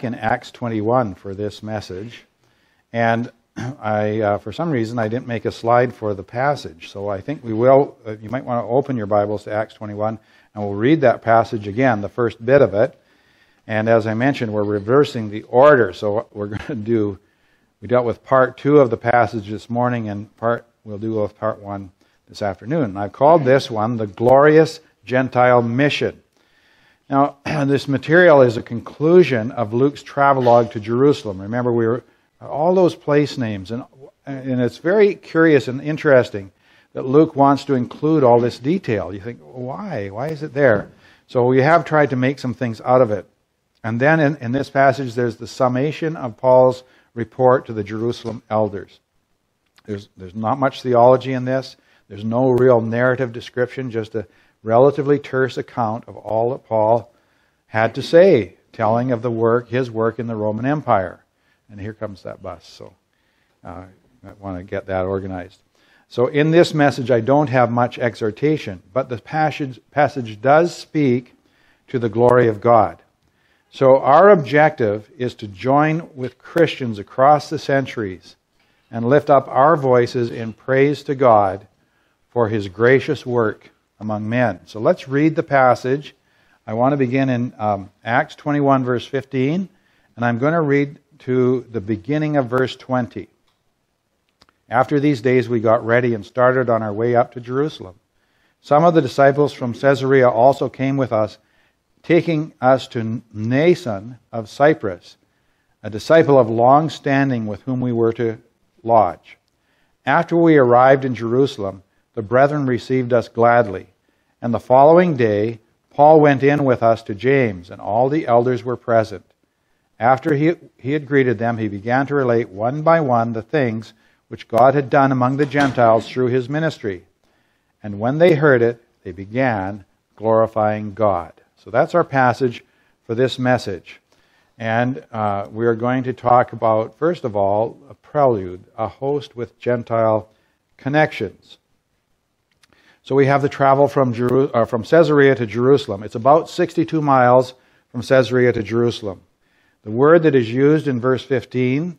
back in Acts 21 for this message, and I, uh, for some reason, I didn't make a slide for the passage. So I think we will. Uh, you might want to open your Bibles to Acts 21, and we'll read that passage again, the first bit of it. And as I mentioned, we're reversing the order. So we're going to do. We dealt with part two of the passage this morning, and part we'll do with part one this afternoon. I've called this one the glorious Gentile mission. Now, this material is a conclusion of Luke's travelogue to Jerusalem. Remember, we were all those place names, and, and it's very curious and interesting that Luke wants to include all this detail. You think, why? Why is it there? So we have tried to make some things out of it. And then in, in this passage, there's the summation of Paul's report to the Jerusalem elders. There's, there's not much theology in this. There's no real narrative description, just a relatively terse account of all that Paul had to say, telling of the work, his work in the Roman Empire. And here comes that bus. So uh, I want to get that organized. So in this message, I don't have much exhortation, but the passage, passage does speak to the glory of God. So our objective is to join with Christians across the centuries and lift up our voices in praise to God for his gracious work among men. So let's read the passage. I want to begin in um, Acts 21, verse 15, and I'm going to read to the beginning of verse 20. After these days, we got ready and started on our way up to Jerusalem. Some of the disciples from Caesarea also came with us, taking us to Mnason of Cyprus, a disciple of long standing with whom we were to lodge. After we arrived in Jerusalem, the brethren received us gladly. And the following day, Paul went in with us to James, and all the elders were present. After he, he had greeted them, he began to relate one by one the things which God had done among the Gentiles through his ministry. And when they heard it, they began glorifying God. So that's our passage for this message. And uh, we are going to talk about, first of all, a prelude, a host with Gentile connections. So we have the travel from, Jeru- uh, from Caesarea to Jerusalem. It's about 62 miles from Caesarea to Jerusalem. The word that is used in verse 15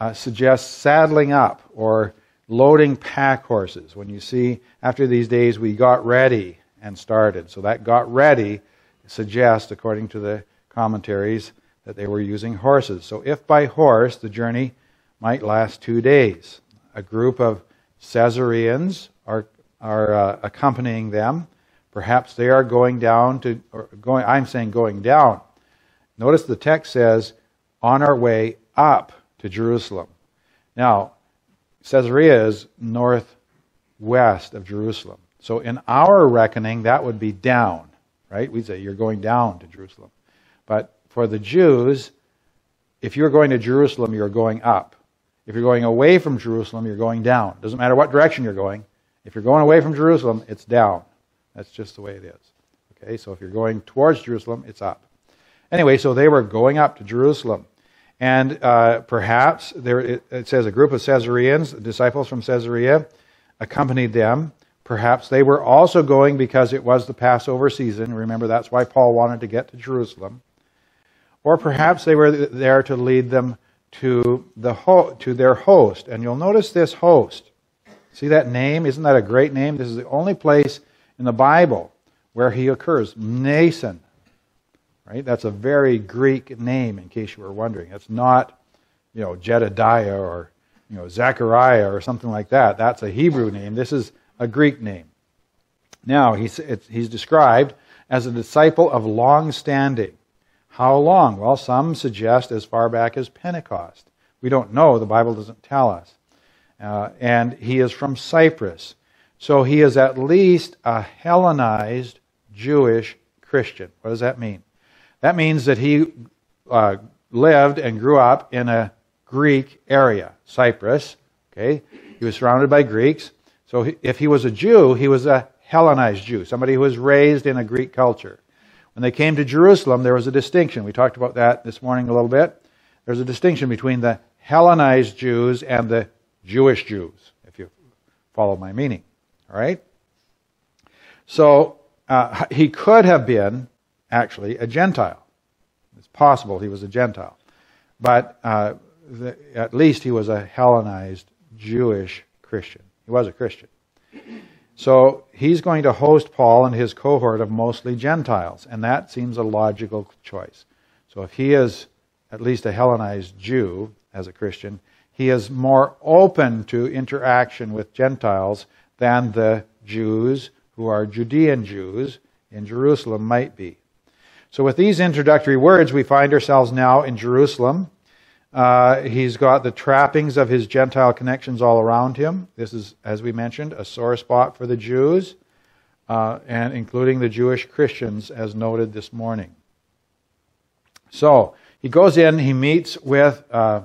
uh, suggests saddling up or loading pack horses. When you see, after these days, we got ready and started. So that got ready suggests, according to the commentaries, that they were using horses. So if by horse, the journey might last two days. A group of Caesareans are, are uh, accompanying them. Perhaps they are going down to, or going, I'm saying going down Notice the text says, on our way up to Jerusalem. Now, Caesarea is northwest of Jerusalem. So in our reckoning, that would be down, right? We'd say you're going down to Jerusalem. But for the Jews, if you're going to Jerusalem, you're going up. If you're going away from Jerusalem, you're going down. Doesn't matter what direction you're going. If you're going away from Jerusalem, it's down. That's just the way it is. Okay, so if you're going towards Jerusalem, it's up. Anyway, so they were going up to Jerusalem. And uh, perhaps there, it, says a group of Caesareans, disciples from Caesarea, accompanied them. Perhaps they were also going because it was the Passover season. Remember, that's why Paul wanted to get to Jerusalem. Or perhaps they were there to lead them to, the ho- to their host. And you'll notice this host. See that name? Isn't that a great name? This is the only place in the Bible where he occurs. Mnason. Right? That's a very Greek name, in case you were wondering. It's not, you know, Jedediah or, you know, Zechariah or something like that. That's a Hebrew name. This is a Greek name. Now, he's, he's described as a disciple of long standing. How long? Well, some suggest as far back as Pentecost. We don't know. The Bible doesn't tell us. Uh, and he is from Cyprus. So he is at least a Hellenized Jewish Christian. What does that mean? That means that he uh, lived and grew up in a Greek area, Cyprus. Okay, he was surrounded by Greeks. So he, if he was a Jew, he was a Hellenized Jew, somebody who was raised in a Greek culture. When they came to Jerusalem, there was a distinction. We talked about that this morning a little bit. There's a distinction between the Hellenized Jews and the Jewish Jews, if you follow my meaning. All right? So uh, he could have been actually a Gentile. It's possible he was a Gentile. But uh, the, at least he was a Hellenized Jewish Christian. He was a Christian. So he's going to host Paul and his cohort of mostly Gentiles, and that seems a logical choice. So if he is at least a Hellenized Jew as a Christian, he is more open to interaction with Gentiles than the Jews who are Judean Jews in Jerusalem might be. So, with these introductory words, we find ourselves now in Jerusalem. Uh, he's got the trappings of his Gentile connections all around him. This is, as we mentioned, a sore spot for the Jews, uh, and including the Jewish Christians, as noted this morning. So, he goes in, he meets with uh,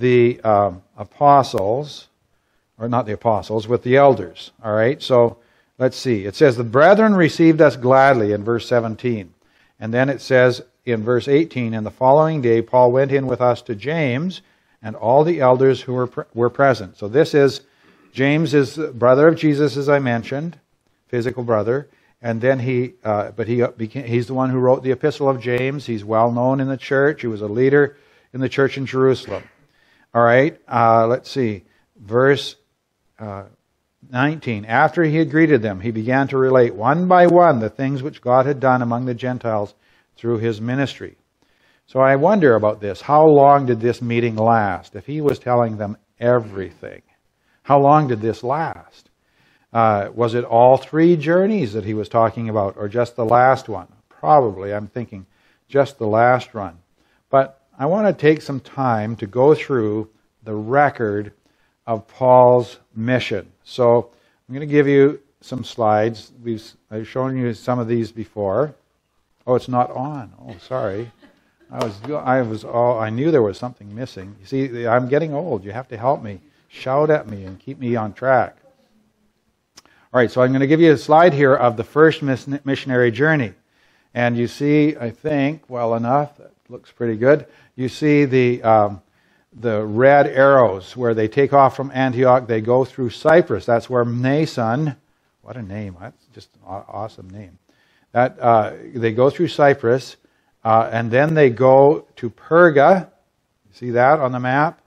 the um, apostles, or not the apostles, with the elders. All right, so let's see. It says, The brethren received us gladly in verse 17. And then it says in verse 18, And the following day Paul went in with us to James and all the elders who were, were present. So this is, James is the brother of Jesus, as I mentioned, physical brother. And then he, uh, but he became, he's the one who wrote the epistle of James. He's well known in the church. He was a leader in the church in Jerusalem. All right, uh, let's see. Verse uh, 19. After he had greeted them, he began to relate one by one the things which God had done among the Gentiles through his ministry. So I wonder about this. How long did this meeting last? If he was telling them everything, how long did this last? Uh, was it all three journeys that he was talking about, or just the last one? Probably, I'm thinking just the last one. I want to take some time to go through the record of Paul's mission. So I'm going to give you some slides. We've, I've shown you some of these before. Oh, it's not on. Oh, sorry. I was, I was, all, I knew there was something missing. You see, I'm getting old. You have to help me. Shout at me and keep me on track. All right, so I'm going to give you a slide here of the first missionary journey. And you see, I think, well enough, looks pretty good. You see the, um, the red arrows where they take off from Antioch, they go through Cyprus. That's where Mnason, what a name, that's just an awesome name. That, uh, they go through Cyprus, uh, and then they go to Perga. You see that on the map?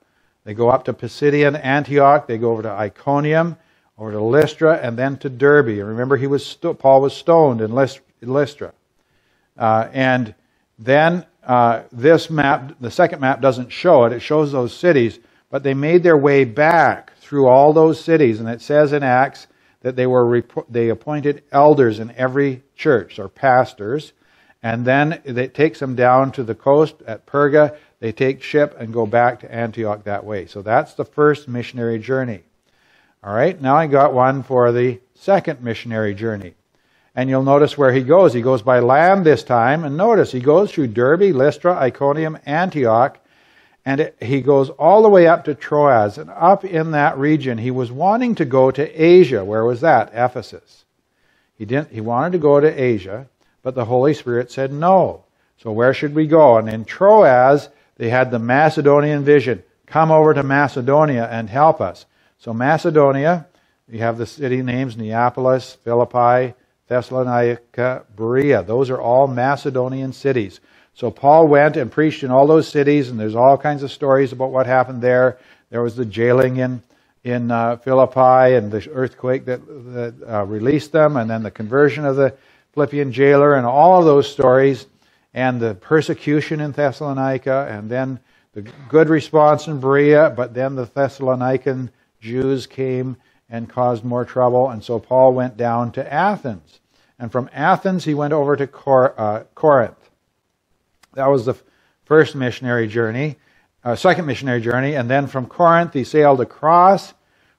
They go up to Pisidian Antioch, they go over to Iconium, over to Lystra, and then to Derbe. And remember, he was Paul was stoned in Lystra. Uh, and then uh, this map, the second map doesn't show it. It shows those cities, but they made their way back through all those cities. And it says in Acts that they were they appointed elders in every church or pastors. And then it takes them down to the coast at Perga. They take ship and go back to Antioch that way. So that's the first missionary journey. All right, now I got one for the second missionary journey. And you'll notice where he goes. He goes by land this time. And notice he goes through Derbe, Lystra, Iconium, Antioch, and it, he goes all the way up to Troas. And up in that region, he was wanting to go to Asia. Where was that? Ephesus. He didn't. He wanted to go to Asia, but the Holy Spirit said no. So where should we go? And in Troas, they had the Macedonian vision. Come over to Macedonia and help us. So Macedonia, you have the city names Neapolis, Philippi, Thessalonica, Berea. Those are all Macedonian cities. So Paul went and preached in all those cities, and there's all kinds of stories about what happened there. There was the jailing in in uh, Philippi and the earthquake that, that uh, released them, and then the conversion of the Philippian jailer, and all of those stories, and the persecution in Thessalonica, and then the good response in Berea, but then the Thessalonican Jews came and caused more trouble. And so Paul went down to Athens. And from Athens, he went over to Cor- uh, Corinth. That was the first missionary journey, uh, second missionary journey. And then from Corinth, he sailed across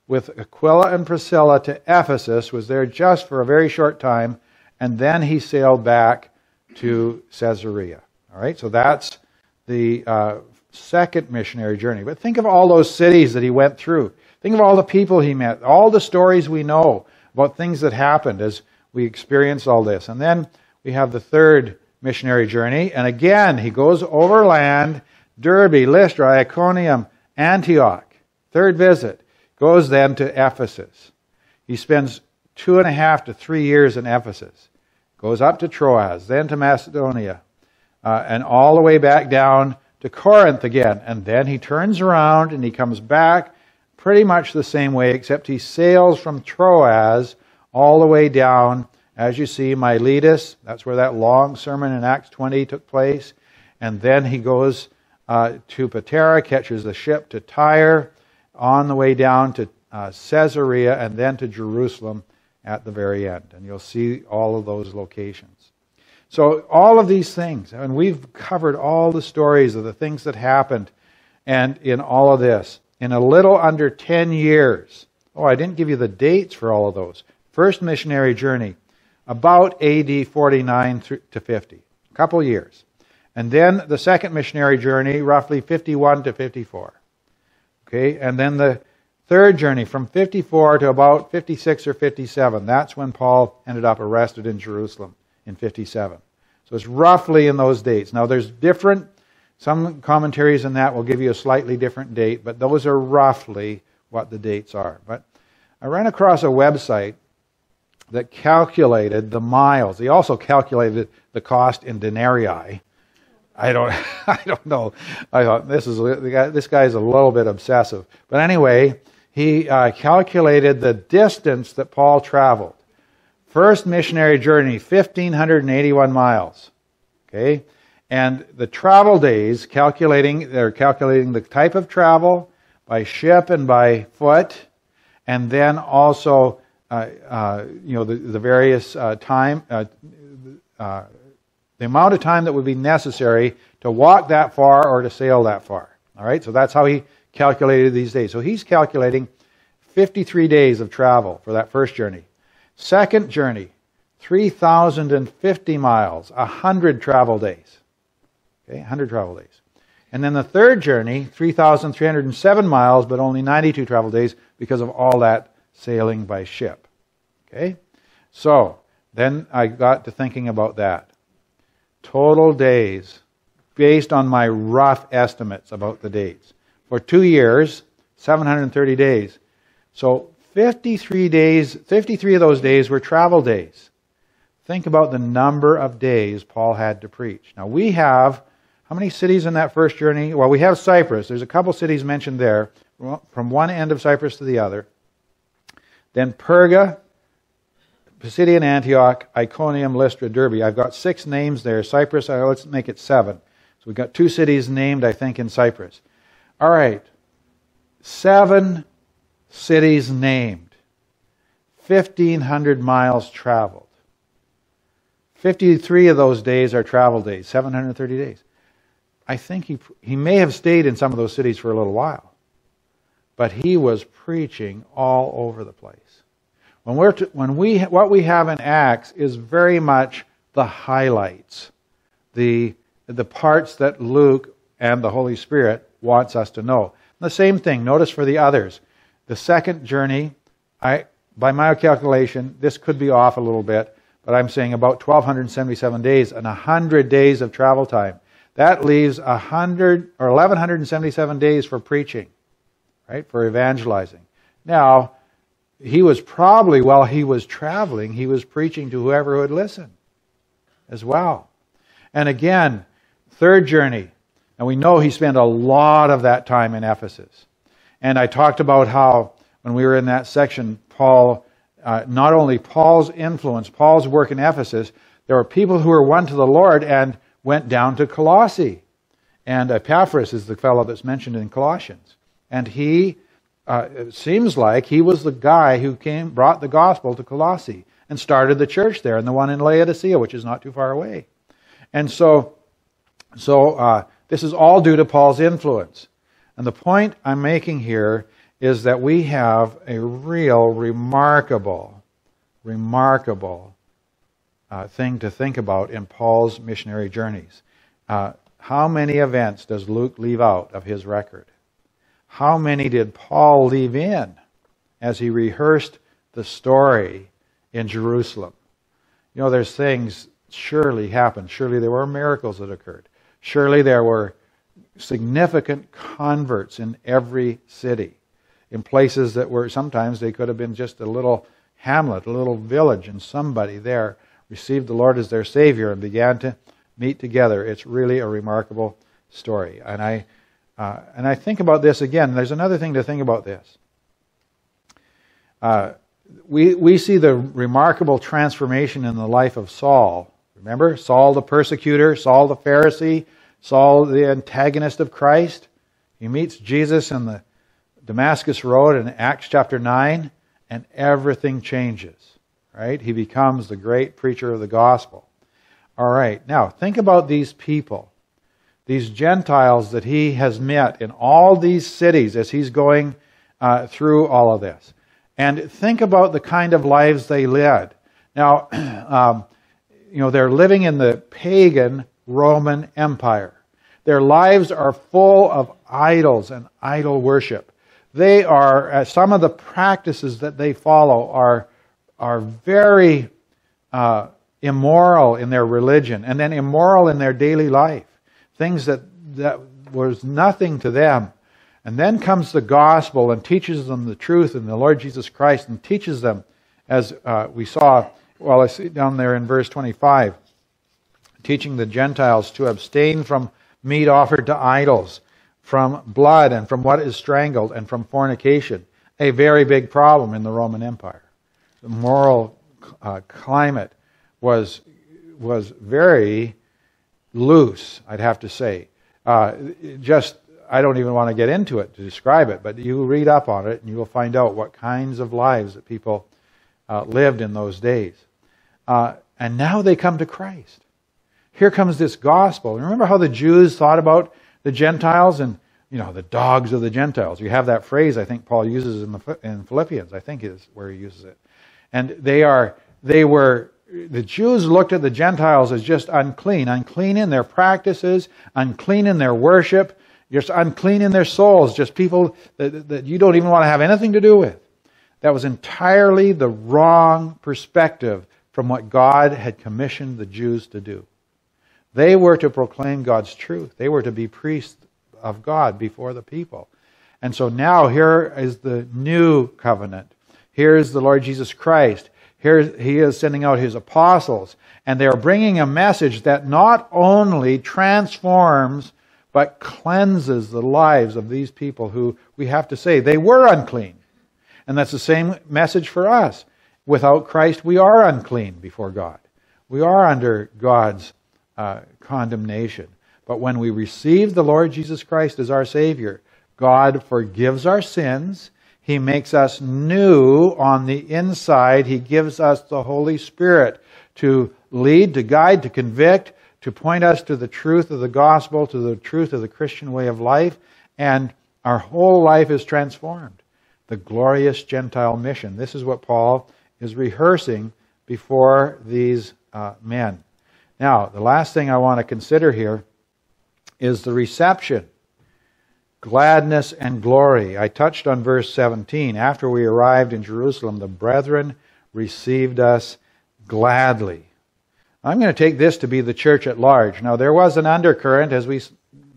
with Aquila and Priscilla to Ephesus, was there just for a very short time, and then he sailed back to Caesarea. All right, so that's the uh, second missionary journey. But think of all those cities that he went through. Think of all the people he met, all the stories we know about things that happened as we experience all this. And then we have the third missionary journey. And again, he goes overland, Derbe, Lystra, Iconium, Antioch. Third visit. Goes then to Ephesus. He spends two and a half to three years in Ephesus. Goes up to Troas, then to Macedonia, uh, and all the way back down to Corinth again. And then he turns around and he comes back pretty much the same way, except he sails from Troas all the way down, as you see, Miletus. That's where that long sermon in Acts 20 took place. And then he goes uh, to Patara, catches the ship to Tyre, on the way down to uh, Caesarea, and then to Jerusalem at the very end. And you'll see all of those locations. So, all of these things, and we've covered all the stories of the things that happened and in all of this in a little under 10 years. Oh, I didn't give you the dates for all of those. First missionary journey, about AD 49 to 50, a couple years. And then the second missionary journey, roughly 51 to 54. Okay, and then the third journey from 54 to about 56 or 57. That's when Paul ended up arrested in Jerusalem in 57. So it's roughly in those dates. Now there's different, some commentaries in that will give you a slightly different date, but those are roughly what the dates are. But I ran across a website that calculated the miles. He also calculated the cost in denarii I don't, I don't know. I thought this is the guy, this guy's a little bit obsessive. But anyway, he uh, calculated the distance that Paul traveled. First missionary journey, 1,581 miles. Okay? And the travel days, calculating, they're calculating the type of travel by ship and by foot, and then also, uh, uh, you know, the, the various uh, time, uh, uh, the amount of time that would be necessary to walk that far or to sail that far. All right, so that's how he calculated these days. So he's calculating 53 days of travel for that first journey. Second journey, 3,050 miles, 100 travel days. Okay, 100 travel days. And then the third journey, 3,307 miles, but only 92 travel days because of all that sailing by ship. Okay? So, then I got to thinking about that total days based on my rough estimates about the dates. For two years, 730 days. So 53 days, 53 of those days were travel days. Think about the number of days Paul had to preach. Now we have, how many cities in that first journey? Well, we have Cyprus. There's a couple cities mentioned there, from one end of Cyprus to the other. Then Perga, Pisidian Antioch, Iconium, Lystra, Derbe. I've got six names there. Cyprus, uh, let's make it seven. So we've got two cities named, I think, in Cyprus. All right. Seven cities named. 1,500 miles traveled. 53 of those days are travel days, 730 days. I think he, he may have stayed in some of those cities for a little while, but he was preaching all over the place. When, we're to, when we, what we have in Acts is very much the highlights, the, the parts that Luke and the Holy Spirit wants us to know. The same thing, notice for the others. The second journey, I, by my calculation, this could be off a little bit, but I'm saying about 1,277 days and 100 days of travel time. That leaves 100 or 1,177 days for preaching, right, for evangelizing. Now, he was probably, while he was traveling, he was preaching to whoever would listen as well. And again, third journey. And we know he spent a lot of that time in Ephesus. And I talked about how, when we were in that section, Paul, uh, not only Paul's influence, Paul's work in Ephesus, there were people who were won to the Lord and went down to Colossae. And Epaphras is the fellow that's mentioned in Colossians. And he uh, it seems like he was the guy who came, brought the gospel to Colossae and started the church there, and the one in Laodicea, which is not too far away. And so, so uh, this is all due to Paul's influence. And the point I'm making here is that we have a real, remarkable, remarkable uh, thing to think about in Paul's missionary journeys. Uh, how many events does Luke leave out of his record? how many did Paul leave in as he rehearsed the story in Jerusalem? You know, there's things surely happened. Surely there were miracles that occurred. Surely there were significant converts in every city, in places that were sometimes they could have been just a little hamlet, a little village, and somebody there received the Lord as their Savior and began to meet together. It's really a remarkable story. And I, uh, and I think about this again. There's another thing to think about this. Uh, we, we see the remarkable transformation in the life of Saul. Remember? Saul the persecutor, Saul the Pharisee, Saul the antagonist of Christ. He meets Jesus in the Damascus Road in Acts chapter 9, and everything changes. Right? He becomes the great preacher of the gospel. All right. Now, think about these people, these Gentiles that he has met in all these cities as he's going uh, through all of this. And think about the kind of lives they led. Now, um, you know, they're living in the pagan Roman Empire. Their lives are full of idols and idol worship. They are, uh, some of the practices that they follow are, are very uh, immoral in their religion and then immoral in their daily life. Things that, that was nothing to them. And then comes the gospel and teaches them the truth in the Lord Jesus Christ and teaches them, as uh, we saw, well, I see down there in verse 25, teaching the Gentiles to abstain from meat offered to idols, from blood and from what is strangled, and from fornication. A very big problem in the Roman Empire. The moral uh, climate was, was very loose, I'd have to say. Uh, just I don't even want to get into it to describe it, but you read up on it and you will find out what kinds of lives that people uh, lived in those days. Uh, and now they come to Christ. Here comes this gospel. Remember how the Jews thought about the Gentiles and you know the dogs of the Gentiles. You have that phrase I think Paul uses in the in Philippians. I think is where he uses it. And they are they were the Jews looked at the Gentiles as just unclean, unclean in their practices, unclean in their worship, just unclean in their souls, just people that, that you don't even want to have anything to do with. That was entirely the wrong perspective from what God had commissioned the Jews to do. They were to proclaim God's truth. They were to be priests of God before the people. And so now here is the new covenant. Here is the Lord Jesus Christ. Here he is sending out his apostles. And they are bringing a message that not only transforms but cleanses the lives of these people who we have to say they were unclean. And that's the same message for us. Without Christ, we are unclean before God. We are under God's uh, condemnation. But when we receive the Lord Jesus Christ as our Savior, God forgives our sins. He makes us new on the inside. He gives us the Holy Spirit to lead, to guide, to convict, to point us to the truth of the gospel, to the truth of the Christian way of life, and our whole life is transformed. The glorious Gentile mission. This is what Paul is rehearsing before these uh, men. Now, the last thing I want to consider here is the reception gladness and glory. I touched on verse 17. After we arrived in Jerusalem, the brethren received us gladly. I'm going to take this to be the church at large. Now, there was an undercurrent, as we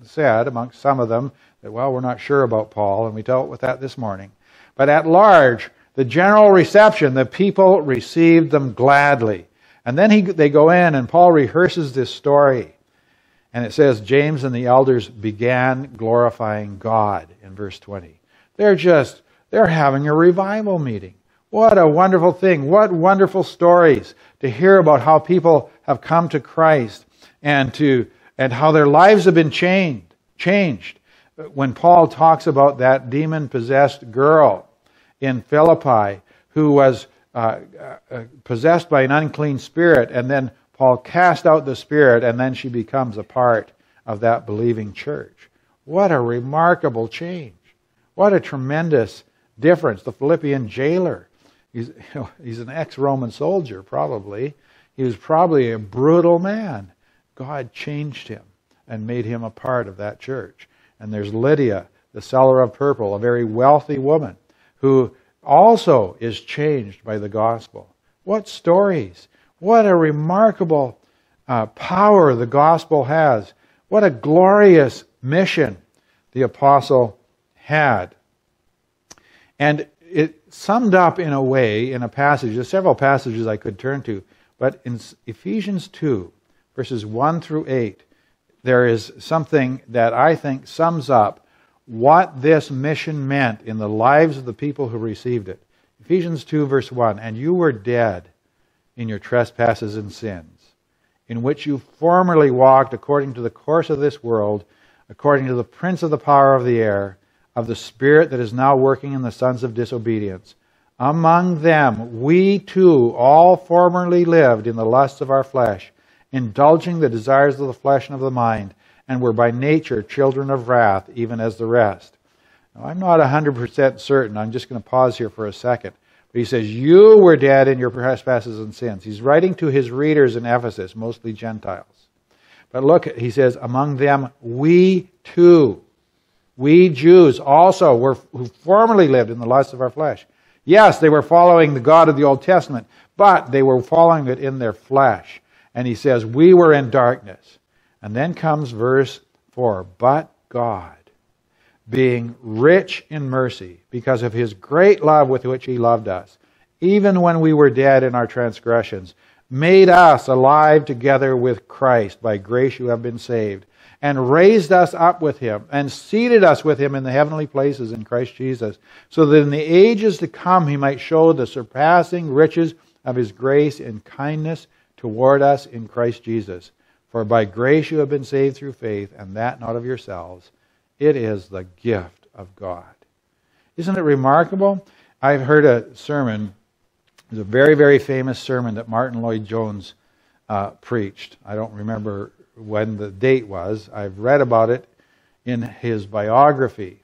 said, amongst some of them, that, well, we're not sure about Paul, and we dealt with that this morning. But at large, the general reception, the people received them gladly. And then he, they go in, and Paul rehearses this story. And it says, James and the elders began glorifying God in verse 20. They're just, they're having a revival meeting. What a wonderful thing. What wonderful stories to hear about how people have come to Christ and to and how their lives have been changed. Changed. When Paul talks about that demon possessed girl in Philippi who was uh, uh, possessed by an unclean spirit, and then Paul cast out the spirit, and then she becomes a part of that believing church. What a remarkable change. What a tremendous difference. The Philippian jailer He's, you know, he's an ex Roman soldier, probably. He was probably a brutal man. God changed him and made him a part of that church. And there's Lydia, the seller of purple, a very wealthy woman who also is changed by the gospel. What stories! What a remarkable uh, power the gospel has. What a glorious mission the apostle had. And it summed up in a way in a passage. There's several passages I could turn to, but in Ephesians 2, verses 1 through 8, there is something that I think sums up what this mission meant in the lives of the people who received it. Ephesians 2, verse 1 And you were dead in your trespasses and sins, in which you formerly walked according to the course of this world, according to the prince of the power of the air, of the spirit that is now working in the sons of disobedience. Among them, we too all formerly lived in the lusts of our flesh, indulging the desires of the flesh and of the mind and were by nature children of wrath, even as the rest. Now, I'm not 100% certain. I'm just going to pause here for a second. But he says, You were dead in your trespasses and sins. He's writing to his readers in Ephesus, mostly Gentiles. But look, he says, Among them, we too, we Jews also, were, who formerly lived in the lusts of our flesh. Yes, they were following the God of the Old Testament, but they were following it in their flesh. And he says, We were in darkness. And then comes verse 4 But God, being rich in mercy, because of his great love with which he loved us, even when we were dead in our transgressions, made us alive together with Christ. By grace you have been saved, and raised us up with him, and seated us with him in the heavenly places in Christ Jesus, so that in the ages to come he might show the surpassing riches of his grace and kindness toward us in Christ Jesus. For by grace you have been saved through faith, and that not of yourselves. It is the gift of God. Isn't it remarkable? I've heard a sermon, it's a very, very famous sermon that Martyn Lloyd-Jones uh, preached. I don't remember when the date was. I've read about it in his biography.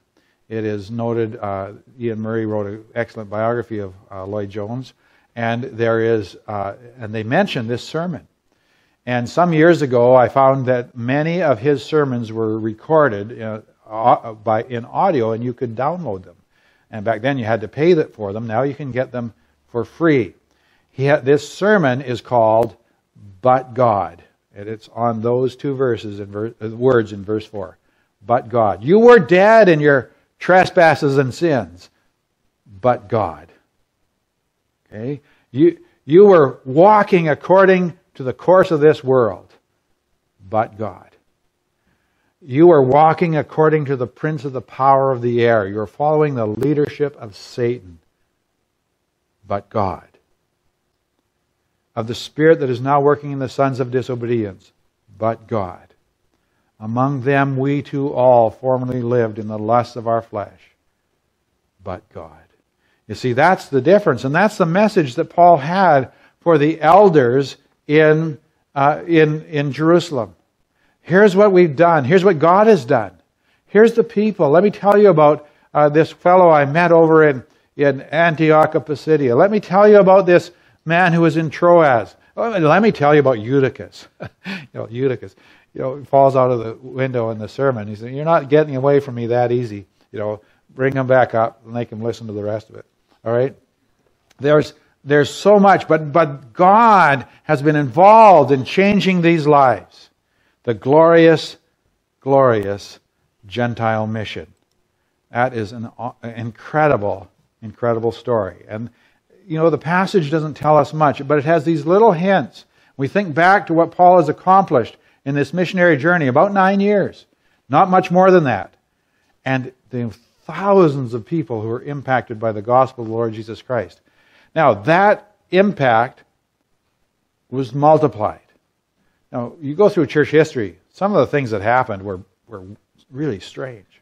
It is noted, uh, Iain Murray wrote an excellent biography of uh, Lloyd-Jones, and there is, uh, and they mention this sermon. And some years ago, I found that many of his sermons were recorded uh, by, in audio, and you could download them. And back then, you had to pay for them. Now you can get them for free. Had, this sermon is called "But God," and it's on those two verses and ver, uh, words in verse four. But God, you were dead in your trespasses and sins, but God. Okay, you you were walking according to the course of this world, but God. You are walking according to the prince of the power of the air. You are following the leadership of Satan, but God. Of the spirit that is now working in the sons of disobedience, but God. Among them we too all formerly lived in the lusts of our flesh, but God. You see, that's the difference, and that's the message that Paul had for the elders in, uh, in, in Jerusalem. Here's what we've done. Here's what God has done. Here's the people. Let me tell you about uh, this fellow I met over in, in Antioch of Pisidia. Let me tell you about this man who was in Troas. Oh, let me tell you about Eutychus. you know, Eutychus, you know, falls out of the window in the sermon. He said, "You're not getting away from me that easy." You know, bring him back up and make him listen to the rest of it. All right. There's there's so much, but, but God has been involved in changing these lives. The glorious, glorious Gentile mission. That is an uh, incredible, incredible story. And, you know, the passage doesn't tell us much, but it has these little hints. We think back to what Paul has accomplished in this missionary journey, about nine years. Not much more than that. And the thousands of people who are impacted by the gospel of the Lord Jesus Christ. Now, that impact was multiplied. Now, you go through church history, some of the things that happened were, were really strange.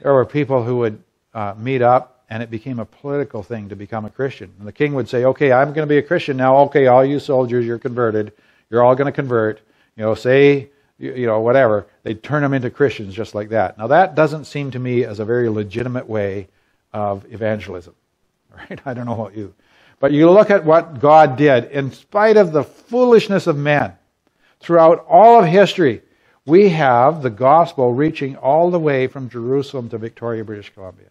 There were people who would uh, meet up, and it became a political thing to become a Christian. And the king would say, Okay, I'm going to be a Christian now. Okay, all you soldiers, you're converted. You're all going to convert. You know, say, you, you know, whatever. They'd turn them into Christians just like that. Now, that doesn't seem to me as a very legitimate way of evangelism. Right? I don't know about you. But you look at what God did, in spite of the foolishness of men, throughout all of history, we have the gospel reaching all the way from Jerusalem to Victoria, British Columbia.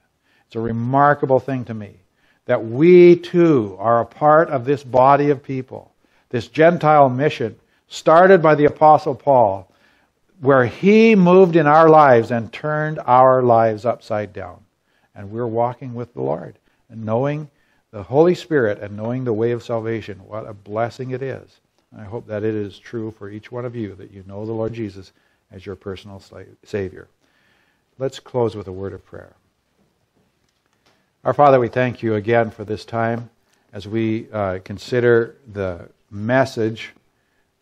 It's a remarkable thing to me that we too are a part of this body of people, this Gentile mission started by the Apostle Paul, where he moved in our lives and turned our lives upside down. And we're walking with the Lord and knowing the Holy Spirit and knowing the way of salvation. What a blessing it is. I hope that it is true for each one of you that you know the Lord Jesus as your personal Savior. Let's close with a word of prayer. Our Father, we thank you again for this time as we uh, consider the message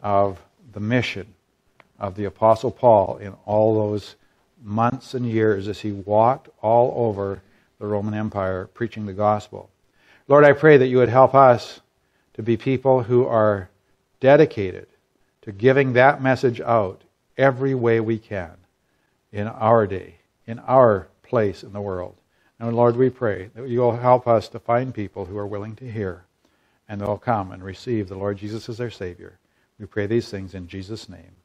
of the mission of the Apostle Paul in all those months and years as he walked all over the Roman Empire preaching the gospel. Lord, I pray that you would help us to be people who are dedicated to giving that message out every way we can in our day, in our place in the world. And Lord, we pray that you'll help us to find people who are willing to hear and they'll come and receive the Lord Jesus as their Savior. We pray these things in Jesus' name.